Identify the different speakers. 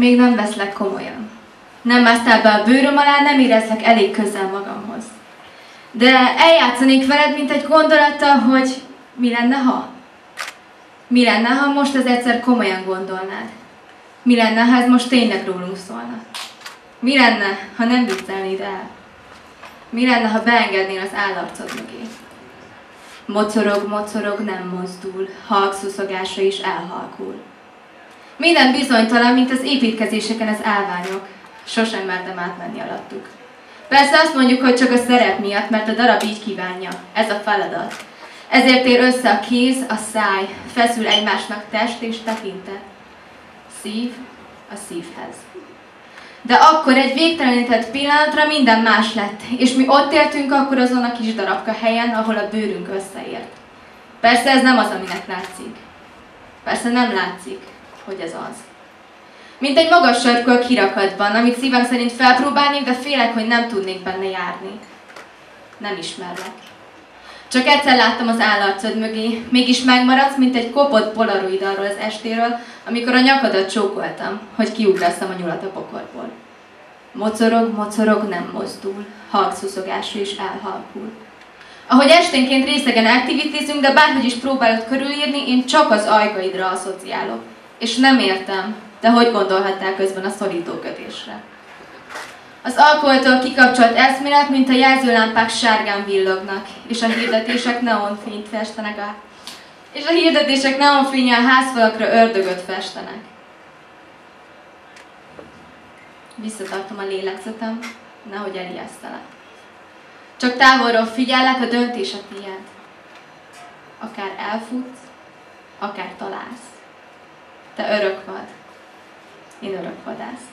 Speaker 1: Még nem veszlek komolyan. Nem másztál be a bőröm alá, nem érezlek elég közel magamhoz. De eljátszanék veled, mint egy gondolattal, hogy mi lenne, ha? Mi lenne, ha most az egyszer komolyan gondolnád? Mi lenne, ha ez most tényleg rólunk szólna? Mi lenne, ha nem viccelnéd el? Mi lenne, ha beengednél az állarcod mögé? Mocorog, mocorog, nem mozdul, halk szuszogása is elhalkul. Minden bizonytalan, mint az építkezéseken az állványok. Sosem mertem átmenni alattuk. Persze azt mondjuk, hogy csak a szerep miatt, mert a darab így kívánja. Ez a feladat. Ezért ér össze a kéz, a száj, feszül egymásnak test és tekintet. Szív a szívhez. De akkor egy végtelenített pillanatra minden más lett, és mi ott éltünk akkor azon a kis darabka helyen, ahol a bőrünk összeért. Persze ez nem az, aminek látszik. Persze nem látszik, hogy ez az. Mint egy magas sarkú a kirakatban, amit szívem szerint felpróbálnék, de félek, hogy nem tudnék benne járni. Nem ismerlek. Csak egyszer láttam az állarcod mögé, mégis megmaradsz, mint egy kopott polaroid arról az estéről, amikor a nyakadat csókoltam, hogy kiugrasszam a nyulat a pokorból. Mocorog, mocorog, nem mozdul, halkszuszogású is elhalkul. Ahogy esténként részegen aktivitizünk, de bárhogy is próbálod körülírni, én csak az ajkaidra asszociálok. És nem értem, de hogy gondolhattál közben a szorító kötésre? Az alkoholtól kikapcsolt eszmélet, mint a jelzőlámpák sárgán villognak, és a hirdetések neonfényt festenek a és a hirdetések neonfénye a házfalakra ördögöt festenek. Visszatartom a lélegzetem, nehogy elijesztelek. Csak távolról figyellek, a döntés a tiéd. Akár elfutsz, akár találsz. Te örök vagy. Én örök vadász.